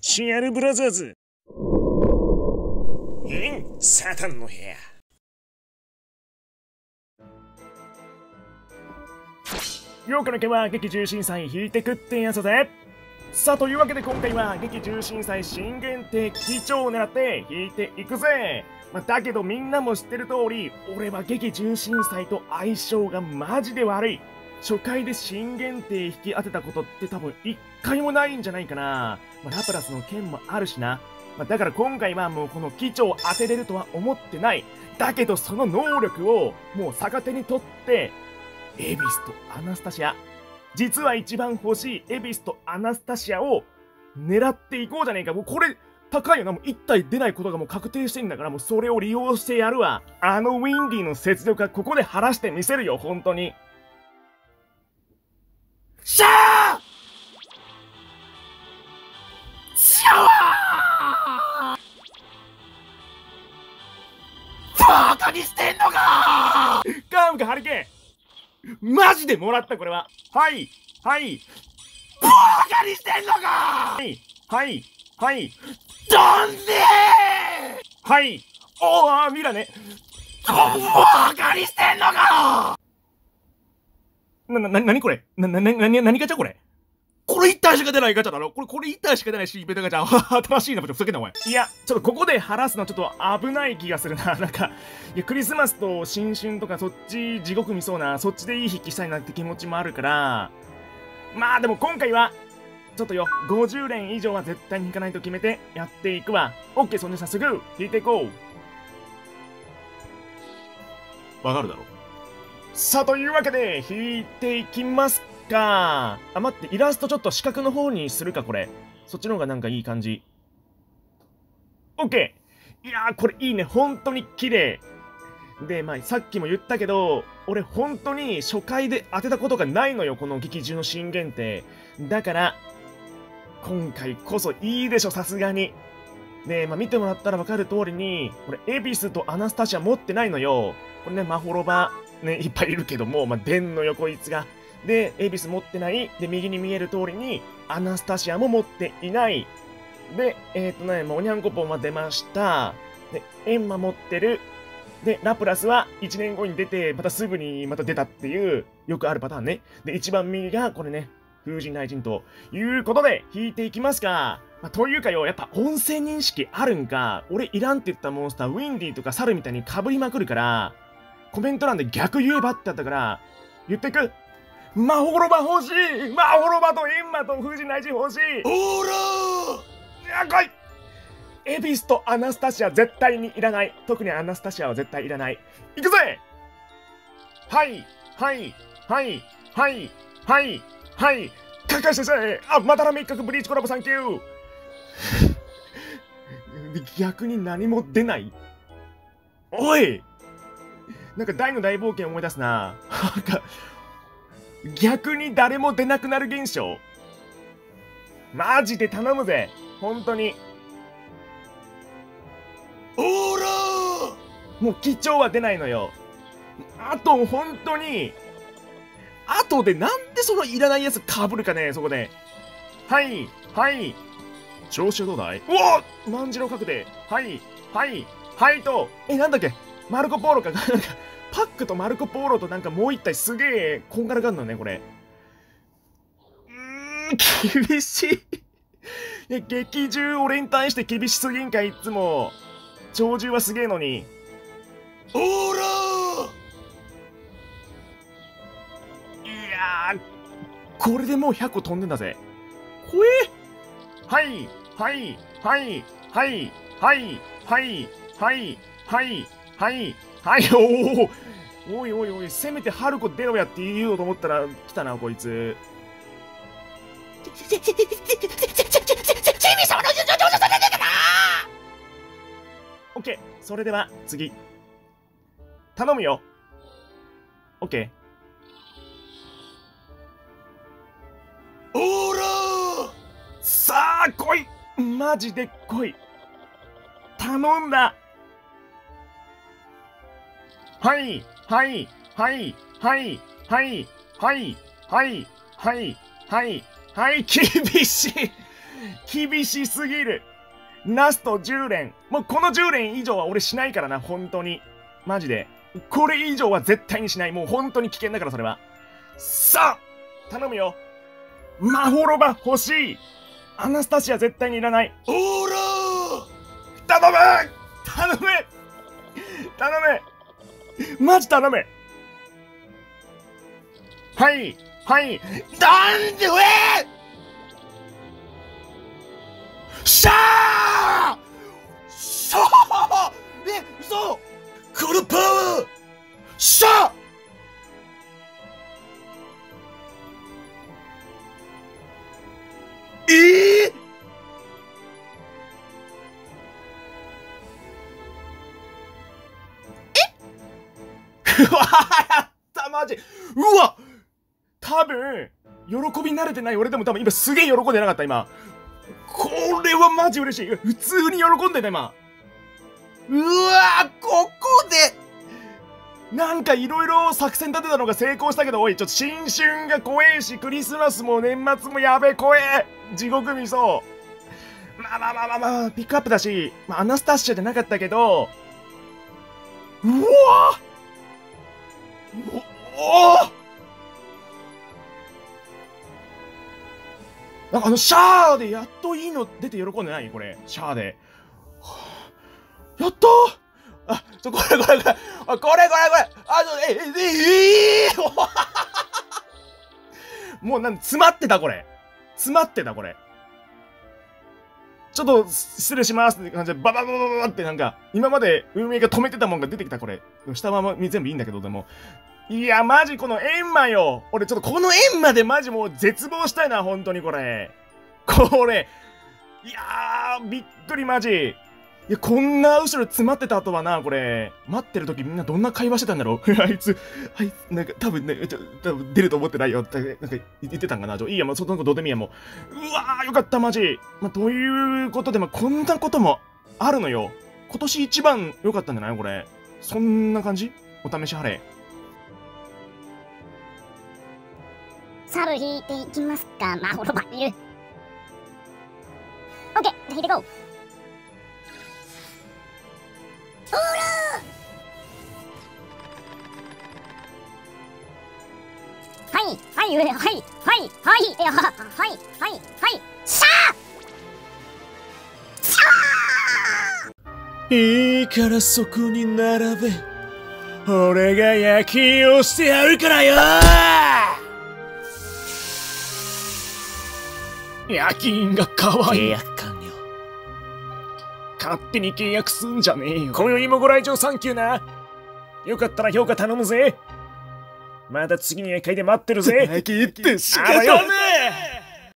シアルブラザーズ。えん、サタンの部屋。よくのけは劇重心祭引いてくってやつぜ。さあ、というわけで今回は劇重心祭新限定基調を狙って引いていくぜ。まあ、だけどみんなも知ってる通り、俺は劇重心祭と相性がマジで悪い。初回で新限定引き当てたことって多分一回もないんじゃないかな。まあ、ラプラスの剣もあるしな。まあ、だから今回はもうこの機長を当てれるとは思ってない。だけどその能力をもう逆手に取って、エビスとアナスタシア。実は一番欲しいエビスとアナスタシアを狙っていこうじゃねえか。もうこれ、高いよな。もう一体出ないことがもう確定してんだから、もうそれを利用してやるわ。あのウィンディの雪辱はここで晴らしてみせるよ、本当に。シャーシャワーバカにしてんのかガムかハリケーンマジでもらったこれは。はい。はい。バカにしてんのかはい。はい。はい。なんではい。おーミラね。バカにしてんのかな、な、なにこれ？な、な、な、な、何ガチャこれ？これ1体しか出ないガチャだろ？これ、これ1体しか出ないし、ベタガチャ。新しいな、ふざけんな、お前。いや、ちょっとここで晴らすのちょっと危ない気がするな。なんか、いや、クリスマスと新春とか、そっち地獄見そうな、そっちでいい筆記したいなって気持ちもあるから、まあでも今回は、ちょっとよ、50連以上は絶対に引かないと決めてやっていくわ。オッケー、そんで早速、引いていこう。わかるだろさあ、というわけで、引いていきますか。あ、待って、イラストちょっと四角の方にするか、これ。そっちの方がなんかいい感じ。オッケーいやー、これいいね。本当に綺麗。で、まあ、さっきも言ったけど、俺本当に初回で当てたことがないのよ、この劇中の新限定。だから、今回こそいいでしょ、さすがに。で、まあ、見てもらったらわかる通りに、これ、エビスとアナスタシア持ってないのよ。これね、マホロバね、いっぱいいるけども、まあ、電の横いつが。で、エビス持ってない。で、右に見える通りに、アナスタシアも持っていない。で、えっ、ー、とね、もうおにゃんこぽんは出ました。で、エンマ持ってる。で、ラプラスは1年後に出て、またすぐにまた出たっていう、よくあるパターンね。で、一番右が、これね、風神雷神ということで、引いていきますか。まあ、というかよ、やっぱ音声認識あるんか。俺いらんって言ったモンスター、ウィンディとかサルみたいに被りまくるから、コメント欄で逆言えばってあったから、言ってく。マホロバ欲しいマホロバとエンマと風神内神欲しいほらーいや、来いエビスとアナスタシア絶対にいらない。特にアナスタシアは絶対いらない。行くぜはい、はい、はい、はい、はい、はい。かかし先生あ、またらめ一角ブリーチコラボサンキュー 逆に何も出ないおいなんか大の大冒険思い出すな。なんか、逆に誰も出なくなる現象マジで頼むぜ。本当に。おらもう貴重は出ないのよ。あと、本当に、あとでなんでそのいらないやつかぶるかね、そこで。はい、はい。調子はどうだい？うお万次郎確定。はい、はい、はいと、え、なんだっけ？マルコ・ポーロか、なんか、パックとマルコ・ポーロとなんかもう一体すげえ、こんがらがんのね、これ。うーん、厳しい。いや、劇中俺に対して厳しすぎんか、いいつも。鳥獣はすげえのに。おらいやこれでもう100個飛んでんだぜ。怖えはい、はい、はい、はい、はい、はい、はい、はい、はい、はい、おおおいおいおい、せめて春子出ろやって言おうと思ったら来たな、こいつ。オッケー、それでは次。頼むよ。オッケー。おらさあ、来いマジで来い頼んだはい、はい、はい、はい、はい、はい、はい、はい、はい、はい、厳しい。厳しすぎる。ラスト10連もうこの10連以上は俺しないからな本当に。マジで。これ以上は絶対にしない。もう本当に危険だからそれは。さあ頼むよ。マホロバ欲しい。アナスタシア絶対にいらない。オーラ頼む頼む頼む マジ頼むはい。はい。なんで上！シャわやったマジ。うわ多分喜び慣れてない俺でも多分今すげえ喜んでなかった今。これはマジ嬉しい。普通に喜んでた今。うわここでなんかいろいろ作戦立てたのが成功したけどおいちょっと新春が怖えしクリスマスも年末もやべえ怖え。地獄見そうまあまあまあまあまあピックアップだし、まあ、アナスタッシャじゃなかったけどうわおお。なんかあのシャーでやっといいの出て喜んでない？これ。シャーで。やったーあ、ちょ、これこれこれ、あ、これこれこれ、あ、ちょ、え、え、え、えー、もうなん、詰まってたこれ。詰まってたこれ。ちょっと、失礼しますって感じで、ババババババってなんか、今まで運営が止めてたもんが出てきたこれ。下まま全部いいんだけど、でも。いや、マジこのエンマよ。俺ちょっとこのエンマでマジもう絶望したいな、本当にこれ。これ。いやー、びっくりマジ。いや、こんな後ろ詰まってた後はな、これ、待ってる時みんなどんな会話してたんだろう あいつ、あいつ、なんか多分ね、ちょ多分出ると思ってないよって、なんか言ってたんかな。ちょいいや、もうその子どうでもいいや、もう。うわー、よかった、マジ。まあ、ということで、まあ、こんなこともあるのよ。今年一番良かったんじゃないこれ。そんな感じ？お試し晴れ。猿引いていきますか？マホロバいるオッケー引いてこう。はいはい上はいはいはいはいやははいはいはい。いいからそこに並べ俺が夜勤をしてやるからよ夜勤が可愛い。約完了勝手に契約すんじゃねえよ。今宵もご来場サンキューな。よかったら評価頼むぜ。また次の夜会で待ってるぜ。先行って仕方ねえ